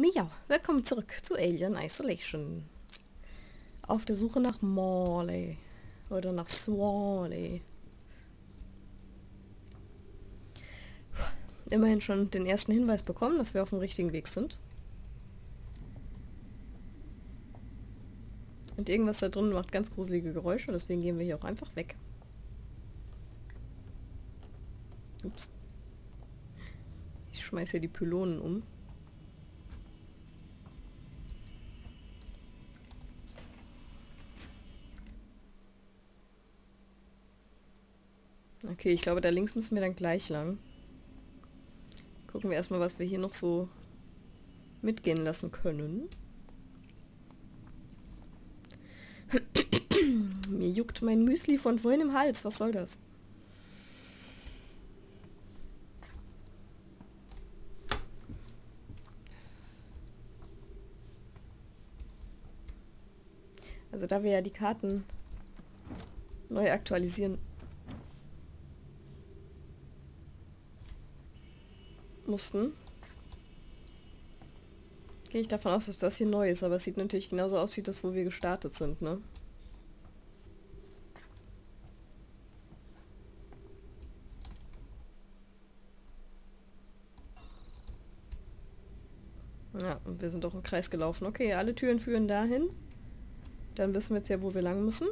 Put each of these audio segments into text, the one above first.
Ja, willkommen zurück zu Alien Isolation. Auf der Suche nach Morley. Oder nach Swally. Immerhin schon den ersten Hinweis bekommen, dass wir auf dem richtigen Weg sind. Und irgendwas da drin macht ganz gruselige Geräusche, deswegen gehen wir hier auch einfach weg. Ups. Ich schmeiße hier die Pylonen um. Okay, ich glaube, da links müssen wir dann gleich lang. Gucken wir erstmal, was wir hier noch so mitgehen lassen können. Mir juckt mein Müsli von vorhin im Hals. Was soll das? Also da wir ja die Karten neu aktualisieren mussten, gehe ich davon aus, dass das hier neu ist, aber es sieht natürlich genauso aus wie das, wo wir gestartet sind, ne? Ja, und wir sind doch im Kreis gelaufen. Okay, alle Türen führen dahin. Dann wissen wir jetzt ja, wo wir lang müssen.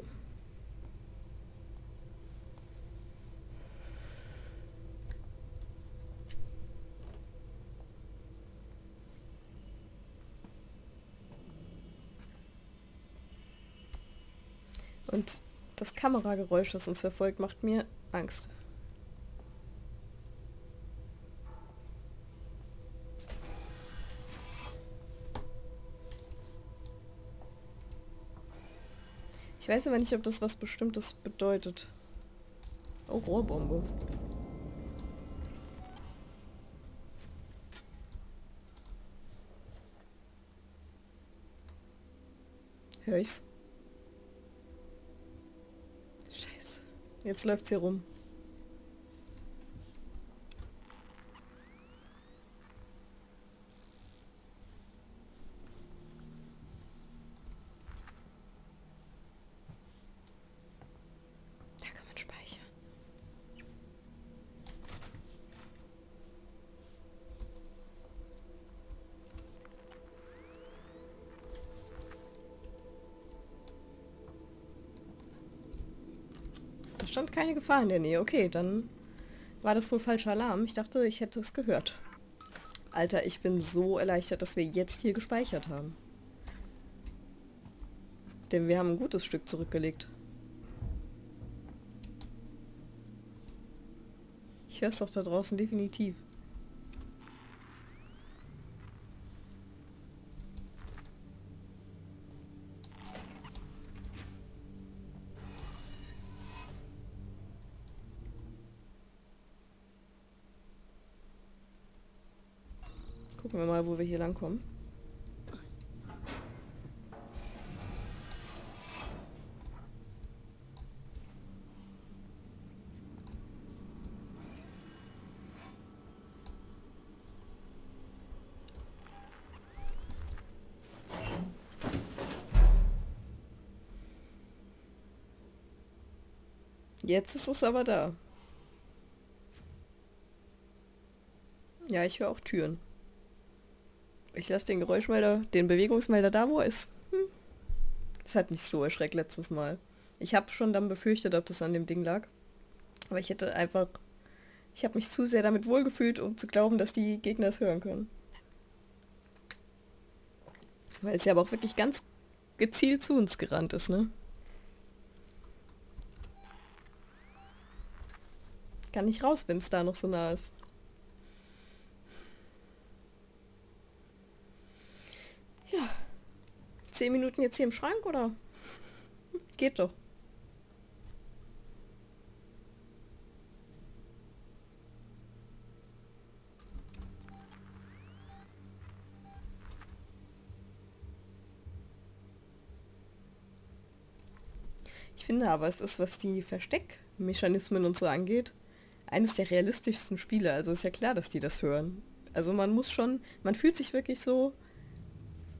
Und das Kamerageräusch, das uns verfolgt, macht mir Angst. Ich weiß aber nicht, ob das was Bestimmtes bedeutet. Oh, Rohrbombe. Hör ich's? Jetzt läuft's hier rum. Stand keine Gefahr in der Nähe. Okay, dann war das wohl falscher Alarm. Ich dachte, ich hätte es gehört. Alter, ich bin so erleichtert, dass wir jetzt hier gespeichert haben. Denn wir haben ein gutes Stück zurückgelegt. Ich höre es doch da draußen definitiv. Wir hier langkommen. Jetzt ist es aber da. Ja, ich höre auch Türen. Ich lasse den Geräuschmelder, den Bewegungsmelder da, wo er ist. Hm. Das hat mich so erschreckt letztes Mal. Ich habe schon dann befürchtet, ob das an dem Ding lag. Aber ich hätte einfach... Ich habe mich zu sehr damit wohlgefühlt, um zu glauben, dass die Gegner es hören können. Weil es ja aber auch wirklich ganz gezielt zu uns gerannt ist, ne? Kann nicht raus, wenn es da noch so nah ist. Ja. Zehn Minuten jetzt hier im Schrank, oder? Geht doch. Ich finde aber, es ist, was die Versteckmechanismen und so angeht, eines der realistischsten Spiele. Also ist ja klar, dass die das hören. Also man muss schon, man fühlt sich wirklich so,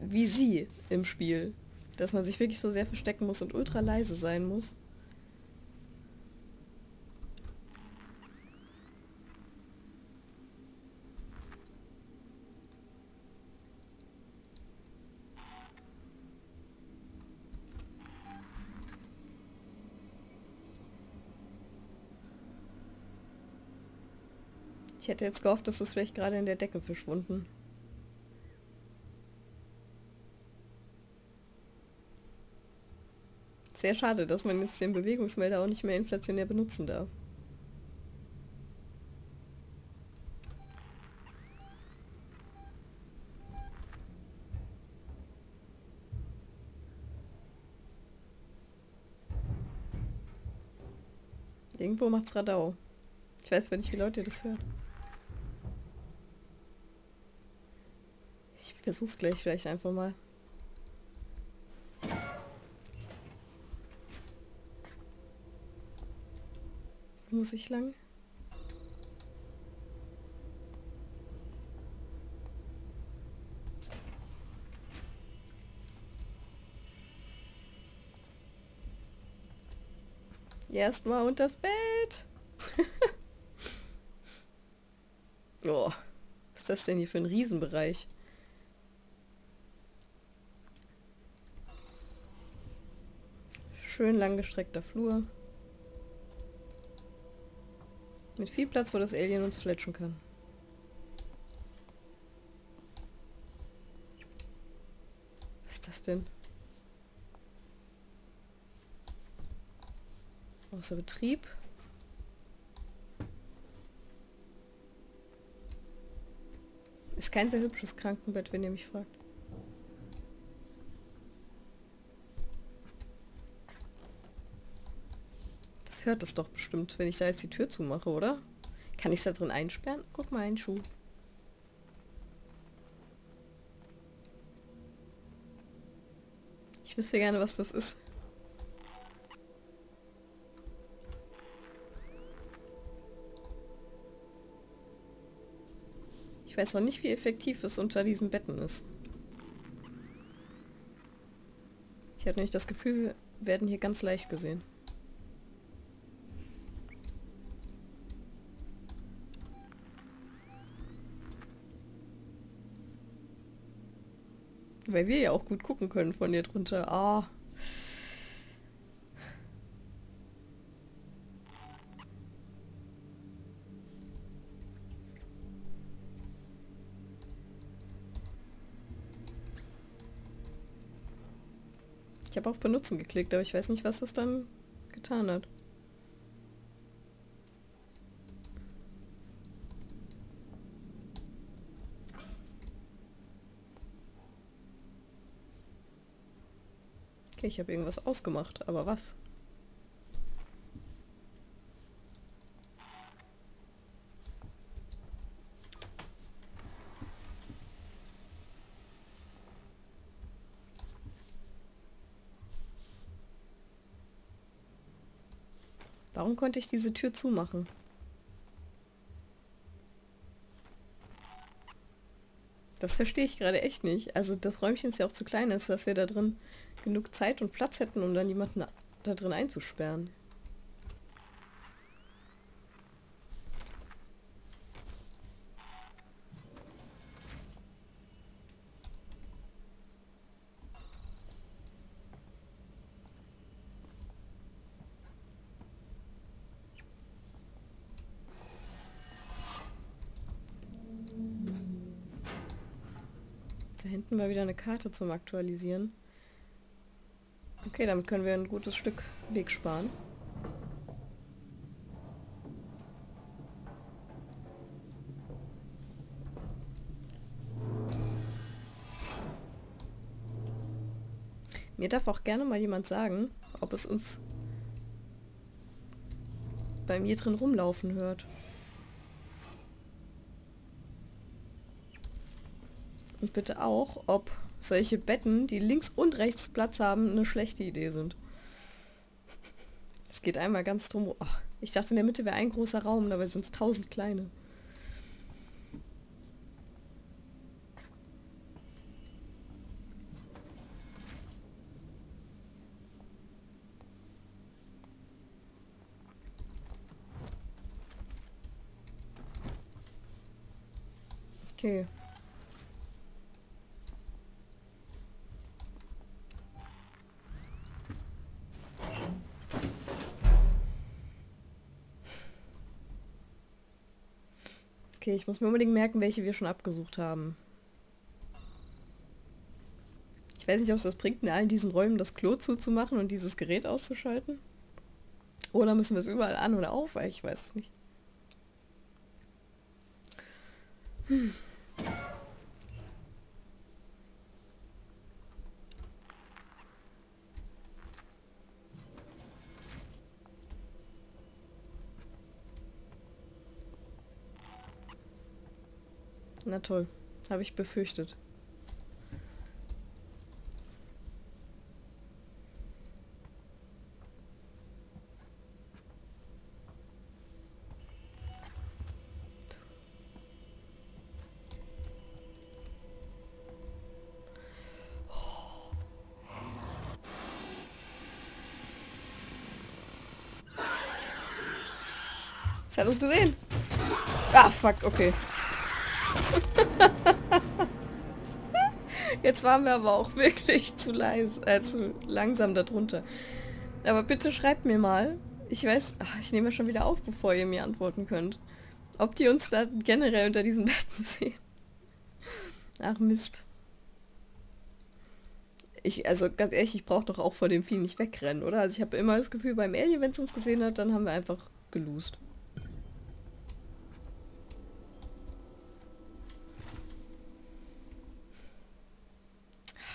wie sie im Spiel. Dass man sich wirklich so sehr verstecken muss und ultra leise sein muss. Ich hätte jetzt gehofft, dass es vielleicht gerade in der Decke verschwunden. Sehr schade, dass man jetzt den Bewegungsmelder auch nicht mehr inflationär benutzen darf. Irgendwo macht's Radau. Ich weiß wenn nicht, wie Leute das hört. versuch's gleich vielleicht einfach mal. Muss ich lang? Erstmal unters Bett. oh, was ist das denn hier für ein Riesenbereich? Schön langgestreckter Flur. Mit viel Platz, wo das Alien uns fletschen kann. Was ist das denn? Außer Betrieb. Ist kein sehr hübsches Krankenbett, wenn ihr mich fragt. Hört es doch bestimmt, wenn ich da jetzt die Tür zumache, oder? Kann ich es da drin einsperren? Guck mal, ein Schuh. Ich wüsste gerne, was das ist. Ich weiß noch nicht, wie effektiv es unter diesen Betten ist. Ich habe nämlich das Gefühl, wir werden hier ganz leicht gesehen. Weil wir ja auch gut gucken können von hier drunter. Ah. Ich habe auf Benutzen geklickt, aber ich weiß nicht, was das dann getan hat. Okay, ich habe irgendwas ausgemacht, aber was? Warum konnte ich diese Tür zumachen? Das verstehe ich gerade echt nicht. Also das Räumchen ist ja auch zu klein, ist, dass wir da drin genug Zeit und Platz hätten, um dann jemanden da drin einzusperren. Da hinten war wieder eine Karte zum Aktualisieren. Okay, damit können wir ein gutes Stück Weg sparen. Mir darf auch gerne mal jemand sagen, ob es uns bei mir drin rumlaufen hört. und bitte auch, ob solche Betten, die links und rechts Platz haben, eine schlechte Idee sind. Es geht einmal ganz drum. Ach, ich dachte, in der Mitte wäre ein großer Raum, dabei sind es tausend kleine. Okay. Okay, ich muss mir unbedingt merken, welche wir schon abgesucht haben. Ich weiß nicht, ob es was bringt, in allen diesen Räumen das Klo zuzumachen und dieses Gerät auszuschalten. Oder müssen wir es überall an oder auf? Ich weiß es nicht. Hm. Na toll, habe ich befürchtet. Es hat uns gesehen. Ah, fuck, okay. Jetzt waren wir aber auch wirklich zu leise, äh, zu langsam darunter. Aber bitte schreibt mir mal. Ich weiß, ach, ich nehme schon wieder auf, bevor ihr mir antworten könnt. Ob die uns da generell unter diesen Betten sehen. Ach Mist. Ich, also ganz ehrlich, ich brauche doch auch vor dem Vieh nicht wegrennen, oder? Also ich habe immer das Gefühl, beim Alien, wenn es uns gesehen hat, dann haben wir einfach geloost.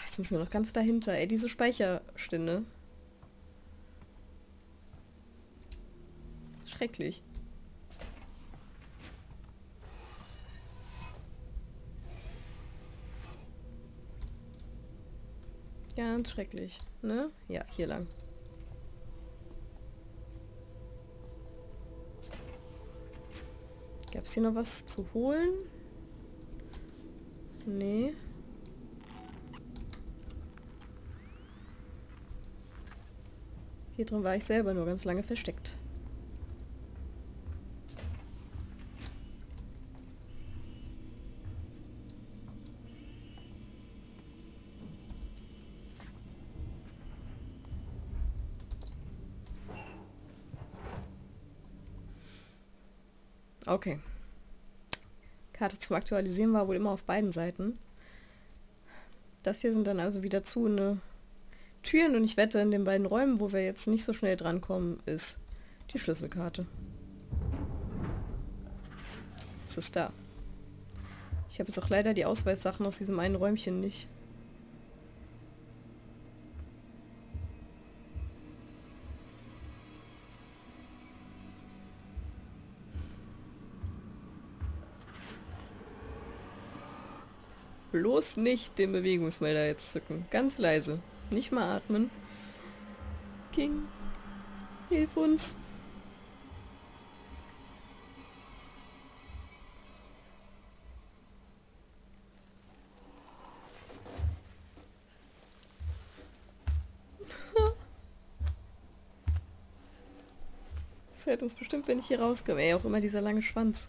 Jetzt müssen wir noch ganz dahinter. Ey, diese Speicherstände. Schrecklich. Ganz schrecklich. Ne? Ja, hier lang. Gab es hier noch was zu holen? Nee. Hier drin war ich selber nur ganz lange versteckt. Okay. Karte zum Aktualisieren war wohl immer auf beiden Seiten. Das hier sind dann also wieder zu eine Türen und ich wette, in den beiden Räumen, wo wir jetzt nicht so schnell drankommen, ist die Schlüsselkarte. Es ist da. Ich habe jetzt auch leider die Ausweissachen aus diesem einen Räumchen nicht. Bloß nicht den Bewegungsmelder jetzt zücken. Ganz leise. Nicht mal atmen. King, hilf uns. Das hält uns bestimmt, wenn ich hier rauskomme. Ey, auch immer dieser lange Schwanz.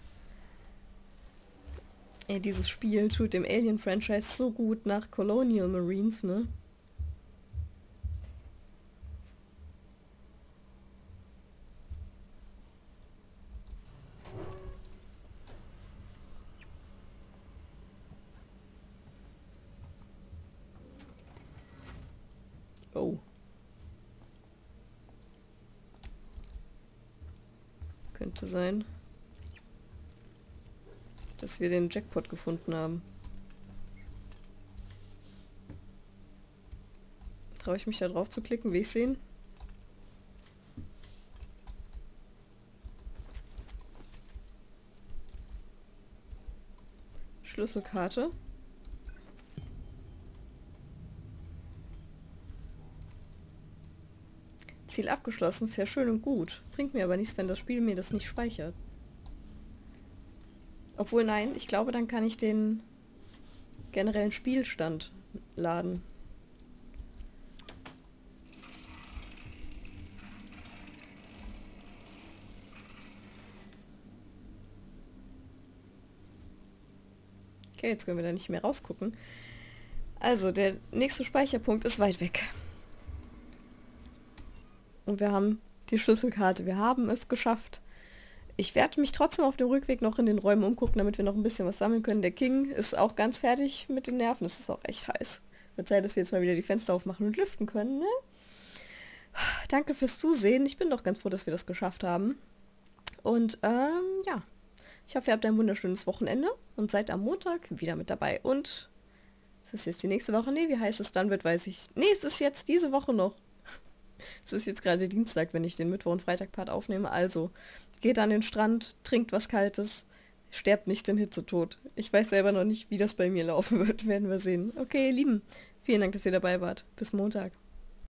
Ey, dieses Spiel tut dem Alien-Franchise so gut nach Colonial Marines, ne? Oh. Könnte sein, dass wir den Jackpot gefunden haben. Traue ich mich da drauf zu klicken? Will ich sehen? Schlüsselkarte. Ziel abgeschlossen, ist ja schön und gut. Bringt mir aber nichts, wenn das Spiel mir das nicht speichert. Obwohl, nein, ich glaube, dann kann ich den generellen Spielstand laden. Okay, jetzt können wir da nicht mehr rausgucken. Also, der nächste Speicherpunkt ist weit weg. Und wir haben die Schlüsselkarte. Wir haben es geschafft. Ich werde mich trotzdem auf dem Rückweg noch in den Räumen umgucken, damit wir noch ein bisschen was sammeln können. Der King ist auch ganz fertig mit den Nerven. Es ist auch echt heiß. Wird Zeit, dass wir jetzt mal wieder die Fenster aufmachen und lüften können, ne? Danke fürs Zusehen. Ich bin doch ganz froh, dass wir das geschafft haben. Und ähm, ja, ich hoffe, ihr habt ein wunderschönes Wochenende und seid am Montag wieder mit dabei. Und ist es jetzt die nächste Woche? Nee, wie heißt es dann wird, weiß ich. Nee, es ist jetzt diese Woche noch. Es ist jetzt gerade Dienstag, wenn ich den Mittwoch- und Freitag-Part aufnehme. Also, geht an den Strand, trinkt was Kaltes, sterbt nicht in Hitzetod. Ich weiß selber noch nicht, wie das bei mir laufen wird. Werden wir sehen. Okay, Lieben, vielen Dank, dass ihr dabei wart. Bis Montag.